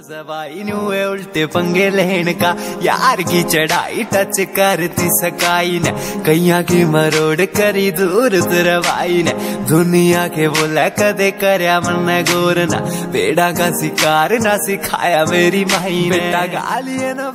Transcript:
जवाई new उल्टे पंगे लेन का। यार की चढ़ाई टच करती सकाई ने। कैया की मरोड़ करी दूर तुरवाई ने। दुनिया के बोला कदे करया मन गोर ना। बेड़ा का शिकार ना सिखाया मेरी माई ने। बेटा गालिए ना